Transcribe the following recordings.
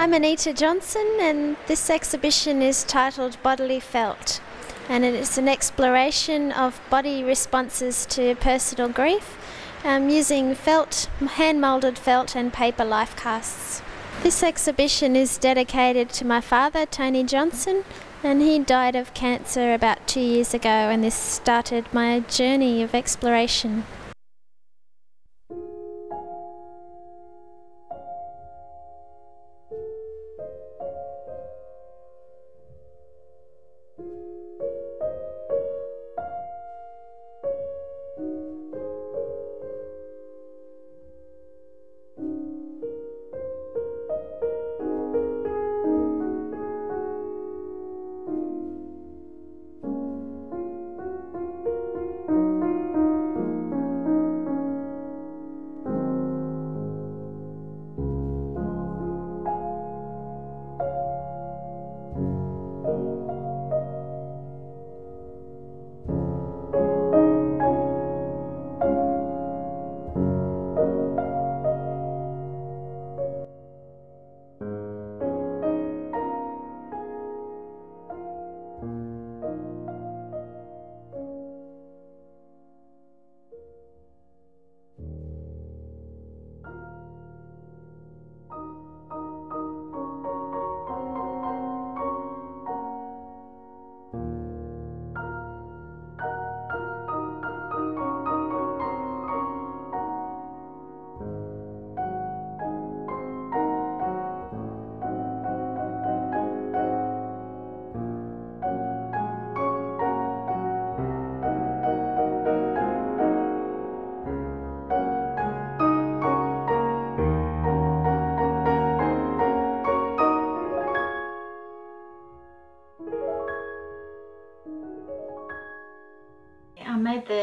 I'm Anita Johnson, and this exhibition is titled Bodily Felt, and it is an exploration of body responses to personal grief um, using felt, hand moulded felt, and paper life casts. This exhibition is dedicated to my father, Tony Johnson, and he died of cancer about two years ago, and this started my journey of exploration.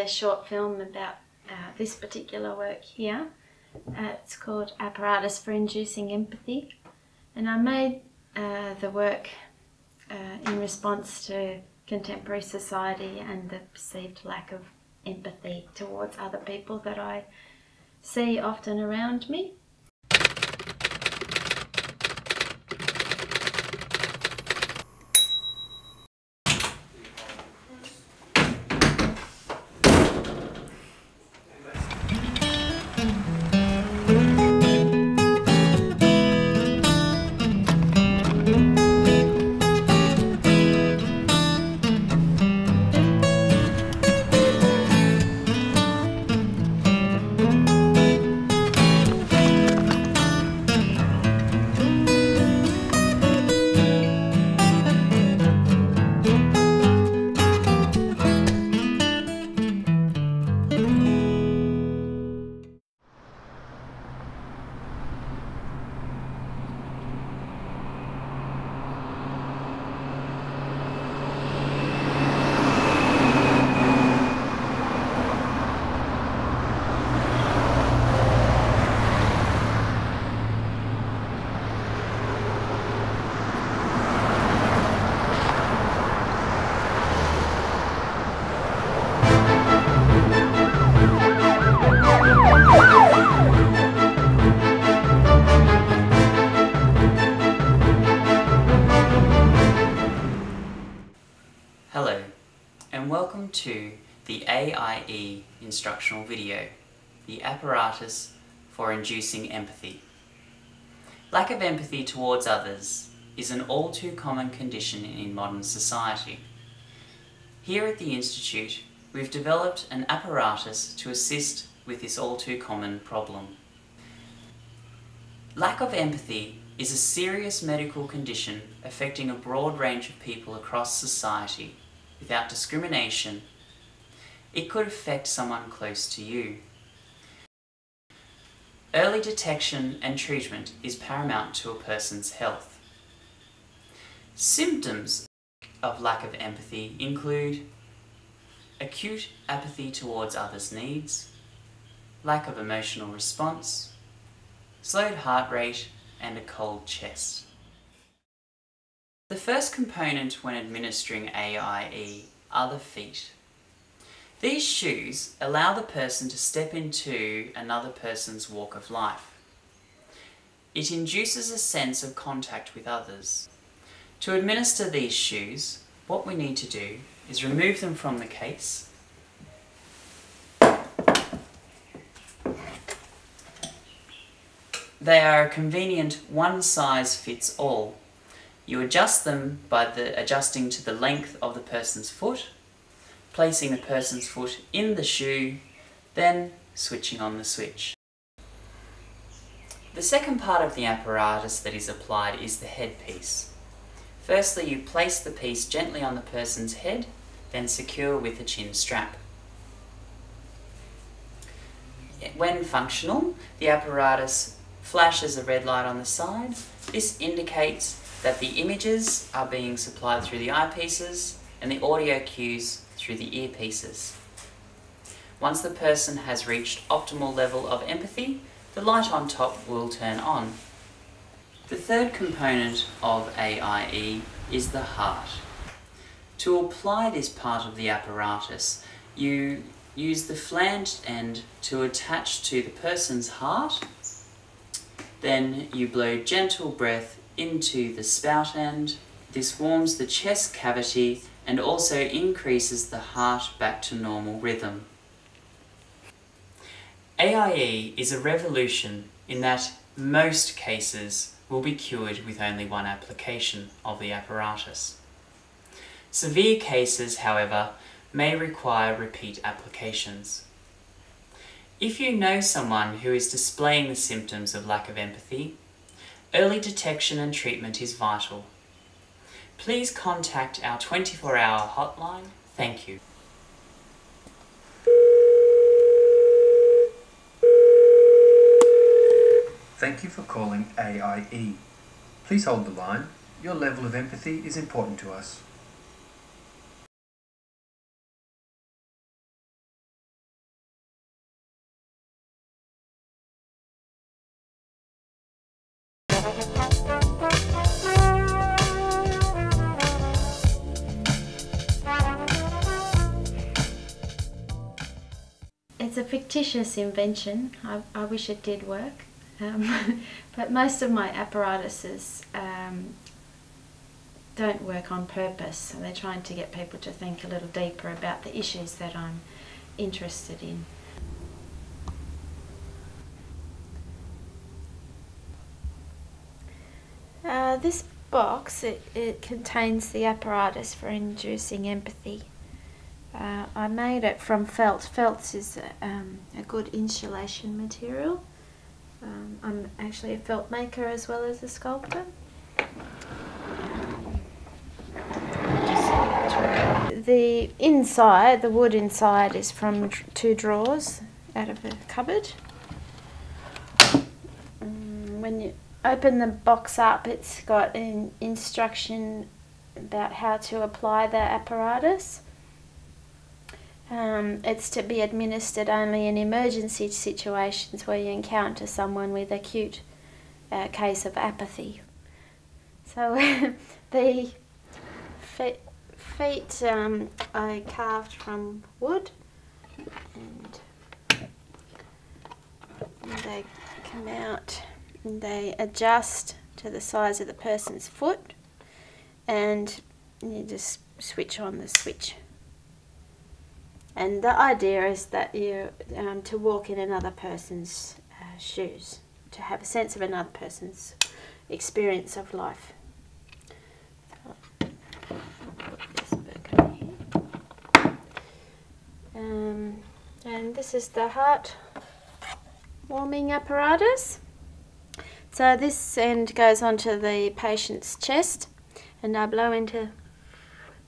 The short film about uh, this particular work here. Uh, it's called Apparatus for Inducing Empathy, and I made uh, the work uh, in response to contemporary society and the perceived lack of empathy towards other people that I see often around me. To the AIE instructional video, the apparatus for inducing empathy. Lack of empathy towards others is an all too common condition in modern society. Here at the Institute, we've developed an apparatus to assist with this all too common problem. Lack of empathy is a serious medical condition affecting a broad range of people across society without discrimination. It could affect someone close to you. Early detection and treatment is paramount to a person's health. Symptoms of lack of empathy include acute apathy towards others' needs, lack of emotional response, slowed heart rate, and a cold chest. The first component when administering AIE are the feet. These shoes allow the person to step into another person's walk of life. it induces a sense of contact with others. To administer these shoes, what we need to do is remove them from the case They are a convenient one size fits all. You adjust them by the adjusting to the length of the person's foot, placing the person's foot in the shoe, then switching on the switch. The second part of the apparatus that is applied is the headpiece. Firstly, you place the piece gently on the person's head, then secure with a chin strap. When functional, the apparatus flashes a red light on the side. This indicates that the images are being supplied through the eyepieces and the audio cues through the earpieces. Once the person has reached optimal level of empathy, the light on top will turn on. The third component of AIE is the heart. To apply this part of the apparatus, you use the flanged end to attach to the person's heart then you blow gentle breath into the spout end. This warms the chest cavity and also increases the heart back to normal rhythm. AIE is a revolution in that most cases will be cured with only one application of the apparatus. Severe cases, however, may require repeat applications. If you know someone who is displaying the symptoms of lack of empathy, early detection and treatment is vital. Please contact our 24 hour hotline. Thank you. Thank you for calling AIE. Please hold the line. Your level of empathy is important to us. It's a fictitious invention. I, I wish it did work. Um, but most of my apparatuses um, don't work on purpose. So they're trying to get people to think a little deeper about the issues that I'm interested in. Uh, this box, it, it contains the apparatus for inducing empathy. Uh, I made it from felt. Felt is a, um, a good insulation material. Um, I'm actually a felt maker as well as a sculptor. The inside, the wood inside, is from two drawers out of a cupboard. Um, when you open the box up, it's got an instruction about how to apply the apparatus. Um, it's to be administered only in emergency situations where you encounter someone with acute uh, case of apathy. So the feet, feet um, I carved from wood and they come out and they adjust to the size of the person's foot and you just switch on the switch. And the idea is that you um, to walk in another person's uh, shoes, to have a sense of another person's experience of life. Um, and this is the heart warming apparatus. So this end goes onto the patient's chest and I blow into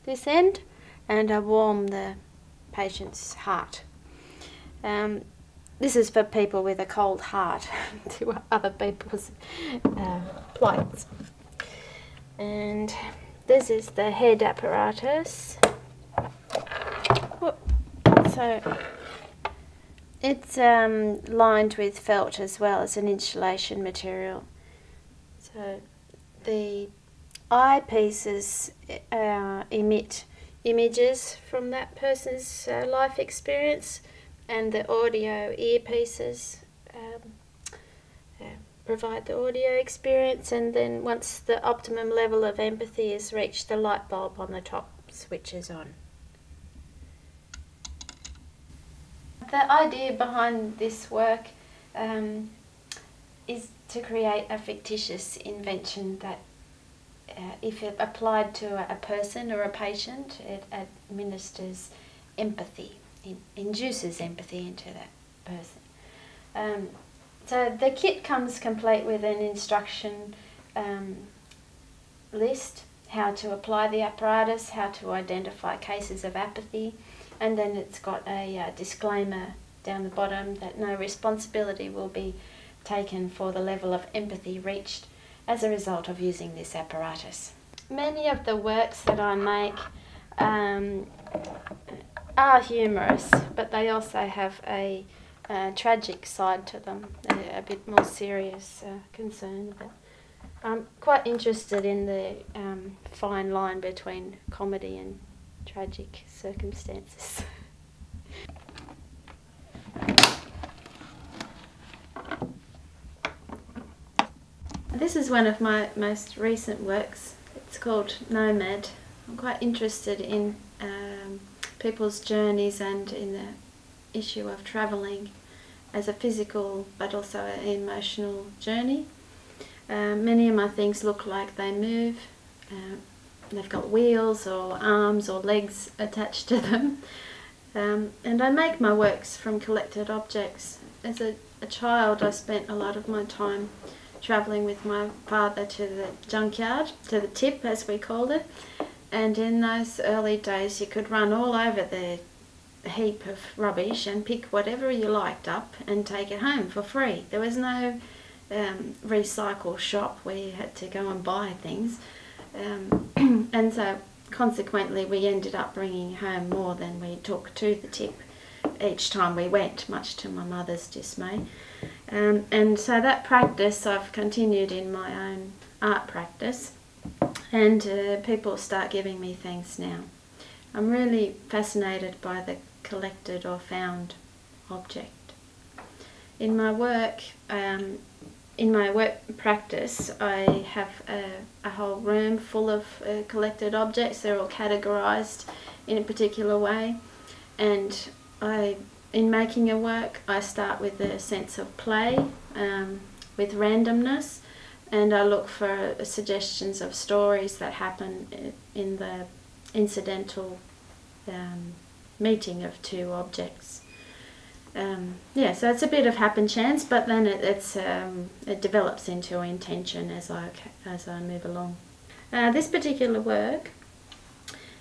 this end and I warm the patient's heart. Um, this is for people with a cold heart to other people's uh, plights. And this is the head apparatus. So it's um, lined with felt as well as an insulation material. So the eyepieces uh, emit images from that person's uh, life experience and the audio earpieces um, uh, provide the audio experience, and then once the optimum level of empathy is reached, the light bulb on the top switches on. The idea behind this work um, is to create a fictitious invention that, uh, if it applied to a, person or a patient, it administers empathy, in, induces empathy into that person. Um, so the kit comes complete with an instruction um, list, how to apply the apparatus, how to identify cases of apathy, and then it's got a uh, disclaimer down the bottom that no responsibility will be taken for the level of empathy reached as a result of using this apparatus. Many of the works that I make um, are humorous, but they also have a, tragic side to them, a, a bit more serious uh, concern. But I'm quite interested in the um, fine line between comedy and tragic circumstances. This is one of my most recent works. It's called Nomad. I'm quite interested in um, people's journeys and in the issue of travelling as a physical but also an emotional journey. Um, many of my things look like they move. Uh, they've got wheels or arms or legs attached to them. Um, and I make my works from collected objects. As a, a child I spent a lot of my time travelling with my father to the junkyard, to the tip as we called it. And in those early days, you could run all over the heap of rubbish and pick whatever you liked up and take it home for free. There was no um, recycle shop where you had to go and buy things. Um, and so consequently we ended up bringing home more than we took to the tip each time we went, much to my mother's dismay. Um, and so that practice I've continued in my own art practice, and uh, people start giving me things now. I'm really fascinated by the collected or found object. In my work, um, in my work practice, I have a, a whole room full of uh, collected objects. They're all categorized in a particular way, and I in making a work, I start with a sense of play, um, with randomness, and I look for suggestions of stories that happen in the incidental um, meeting of two objects. Um, yeah, so it's a bit of happen chance, but then it, it's um, it develops into intention as I as I move along. Uh, this particular work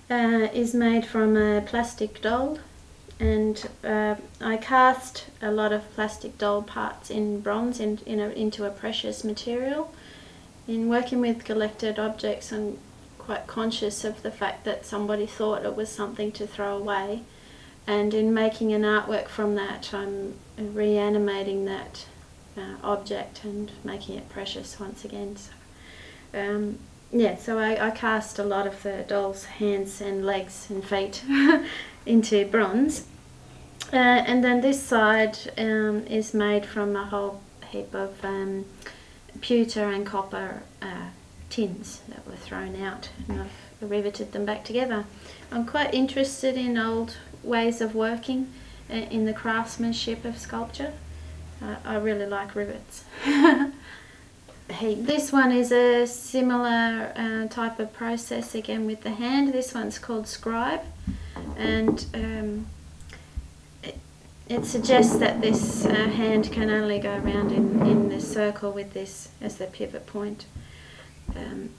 uh, is made from a plastic doll and uh, I cast a lot of plastic doll parts in bronze in, in a, into a precious material. In working with collected objects, I'm quite conscious of the fact that somebody thought it was something to throw away, and in making an artwork from that, I'm reanimating that uh, object and making it precious once again. So, um, yeah, so I, I cast a lot of the doll's hands and legs and feet into bronze. Uh, and then this side um, is made from a whole heap of um, pewter and copper uh, tins that were thrown out and I've riveted them back together. I'm quite interested in old ways of working uh, in the craftsmanship of sculpture. Uh, I really like rivets. this one is a similar uh, type of process again with the hand. This one's called scribe and um, it, it, suggests that this uh, hand can only go around in, in this circle with this as the pivot point. Um,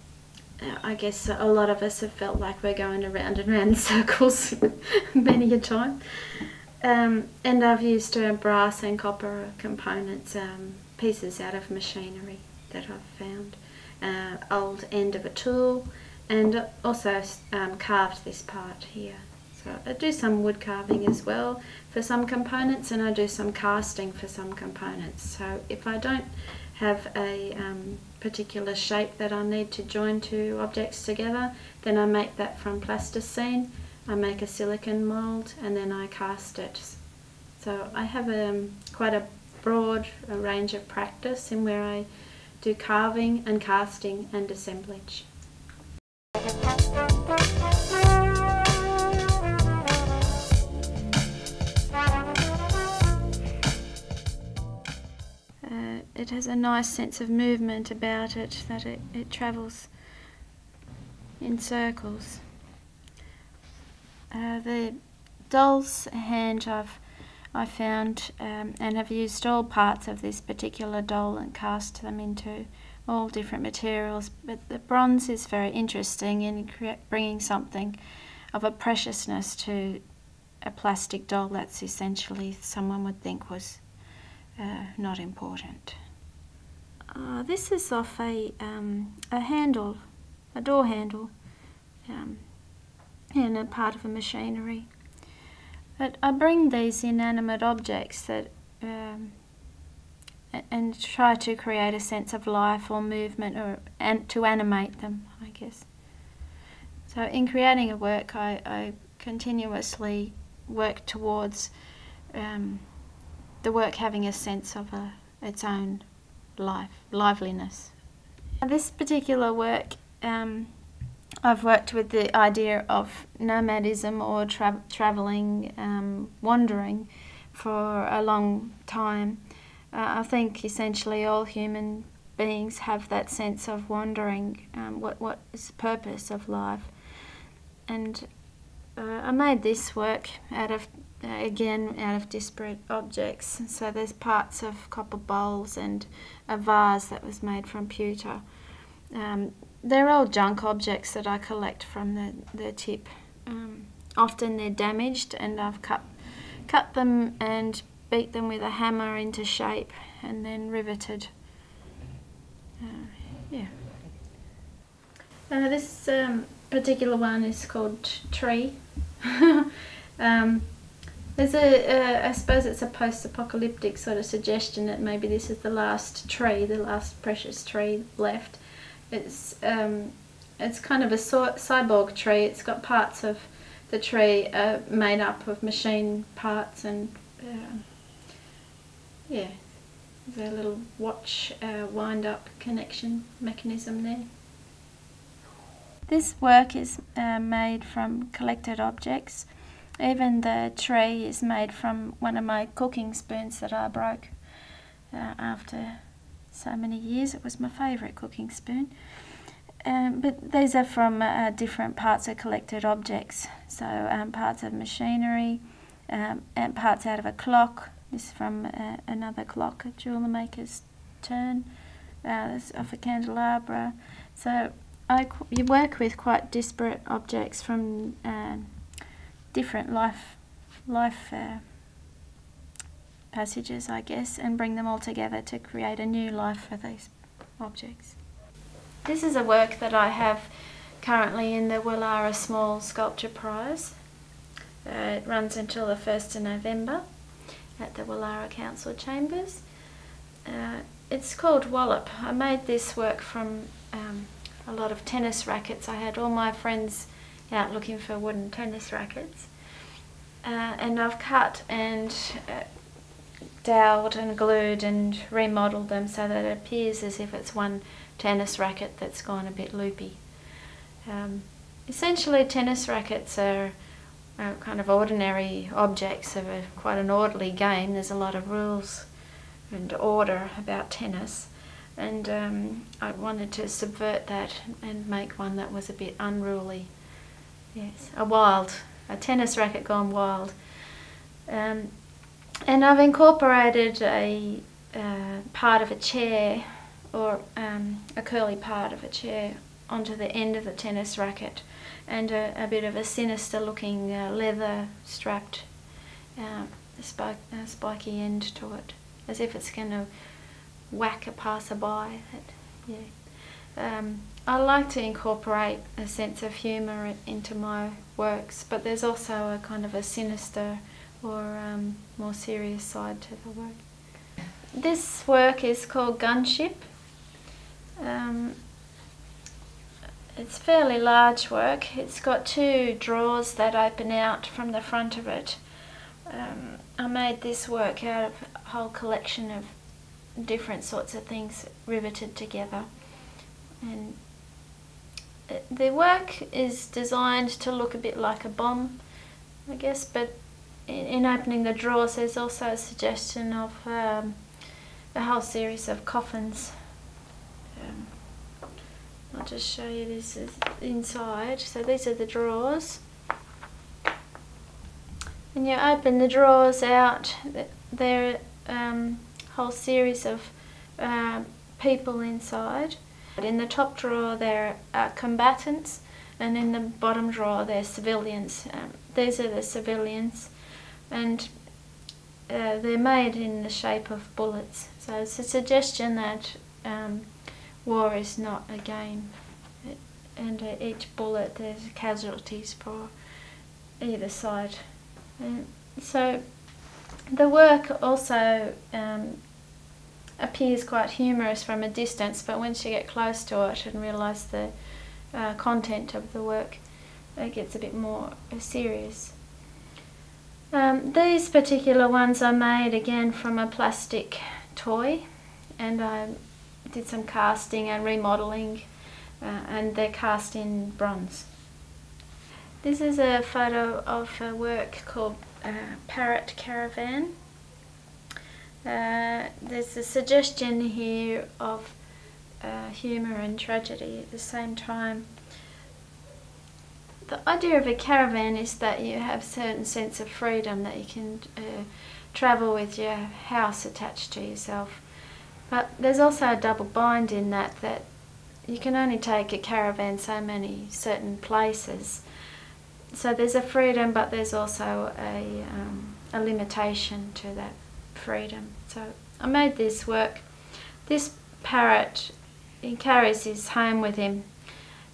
I guess a lot of us have felt like we're going around and around in circles many a time. Um, and I've used uh, brass and copper components, um, pieces out of machinery that I've found, uh, old end of a tool, and also um, carved this part here. So I do some wood carving as well for some components and I do some casting for some components. So if I don't have a um, particular shape that I need to join two objects together, then I make that from plasticine. I make a silicon mould and then I cast it. So I have um, quite a broad range of practice in where I do carving and casting and assemblage. Uh, it has a nice sense of movement about it, that it, it travels in circles. Uh, the doll's hand I've I found um, and have used all parts of this particular doll and cast them into all different materials. But the bronze is very interesting in bringing something of a preciousness to a plastic doll that's essentially someone would think was uh, not important. Uh, this is off a, um, a handle, a door handle, um, and a part of a machinery. But I bring these inanimate objects that um, and try to create a sense of life or movement or and to animate them, I guess. So in creating a work, I, I continuously work towards um, the work having a sense of a, its own life, liveliness. This particular work um, I've worked with the idea of nomadism or tra- traveling, um, wandering for a long time. Uh, I think essentially all human beings have that sense of wandering. Um, what what is the purpose of life? And uh, I made this work out of uh, again out of disparate objects. So there's parts of copper bowls and a vase that was made from pewter. Um, they're all junk objects that I collect from the, the tip. Um, often they're damaged and I've cut, cut them and beat them with a hammer into shape and then riveted. Uh, yeah. Uh, this um, particular one is called Tree. um, there's a, a, I suppose it's a post-apocalyptic sort of suggestion that maybe this is the last tree, the last precious tree left. It's um, it's kind of a cyborg tree. It's got parts of the tree uh, made up of machine parts and uh, yeah, there's a little watch uh, wind up connection mechanism there. This work is uh, made from collected objects. Even the tray is made from one of my cooking spoons that I broke uh, after so many years. It was my favourite cooking spoon. Um, but these are from uh, different parts of collected objects. So um, parts of machinery, um, and parts out of a clock. This is from uh, another clock, a jeweler maker's turn. Uh, this of a candelabra. So I you work with quite disparate objects from uh, different life life uh, passages, I guess, and bring them all together to create a new life for these objects. This is a work that I have currently in the Woollahra Small Sculpture Prize. Uh, it runs until the 1st of November at the Woollahra Council Chambers. Uh, it's called Wallop. I made this work from um, a lot of tennis rackets. I had all my friends out looking for wooden tennis rackets. Uh, and I've cut and doweled and glued and remodeled them so that it appears as if it's one tennis racket that's gone a bit loopy. Um, essentially tennis rackets are, are, kind of ordinary objects of a, quite an orderly game. There's a lot of rules and order about tennis and um, I wanted to subvert that and make one that was a bit unruly. Yes, a wild, a tennis racket gone wild. Um, and I've incorporated a uh, part of a chair or um, a curly part of a chair onto the end of the tennis racket and a, a bit of a sinister looking uh, leather strapped uh, spike, spiky end to it as if it's going to whack a passerby. yeah. Um, I like to incorporate a sense of humour into my works but there's also a kind of a sinister or um, more serious side to the work. This work is called Gunship. Um, it's fairly large work. It's got two drawers that open out from the front of it. Um, I made this work out of a whole collection of different sorts of things riveted together. And the work is designed to look a bit like a bomb, I guess, but in, in opening the drawers, there's also a suggestion of um, a whole series of coffins. Um, I'll just show you this is inside. So these are the drawers. When you open the drawers out, there are um, a whole series of uh, people inside. In the top drawer there are combatants and in the bottom drawer there are civilians. Um, these are the civilians and uh, they're made in the shape of bullets. So it's a suggestion that um, war is not a game it, and uh, each bullet there's casualties for either side. And so the work also um, appears quite humorous from a distance, but once you get close to it and realise the uh, content of the work, it gets a bit more serious. Um, these particular ones are made again from a plastic toy, and I did some casting and remodelling, uh, and they're cast in bronze. This is a photo of a work called uh, Parrot Caravan. Uh, there's a suggestion here of uh, humour and tragedy at the same time. The idea of a caravan is that you have a certain sense of freedom, that you can uh, travel with your house attached to yourself. But there's also a double bind in that, that you can only take a caravan so many certain places. So there's a freedom, but there's also a, um, a limitation to that freedom. So I made this work. This parrot, he carries his home with him.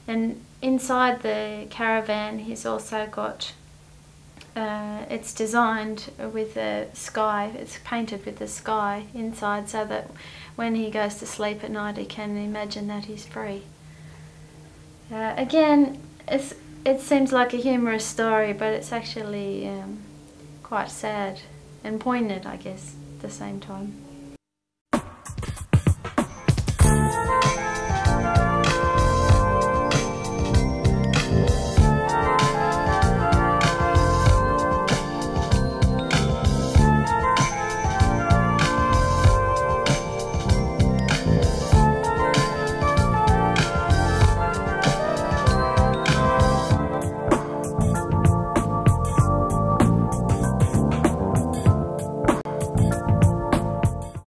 And inside the caravan, he's also got, uh, it's designed with the sky, it's painted with the sky inside so that when he goes to sleep at night, he can imagine that he's free. Uh, again, it's, it seems like a humorous story, but it's actually um, quite sad and poignant, I guess, at the same time.